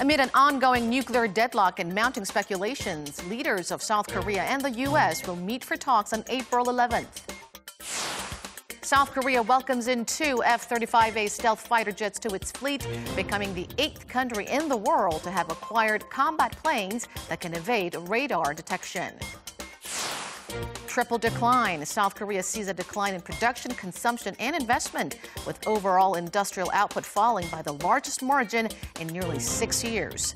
Amid an ongoing nuclear deadlock and mounting speculations, leaders of South Korea and the U.S. will meet for talks on April 11th. South Korea welcomes in two F 35A stealth fighter jets to its fleet, becoming the eighth country in the world to have acquired combat planes that can evade radar detection. Triple decline. South Korea sees a decline in production, consumption, and investment, with overall industrial output falling by the largest margin in nearly six years.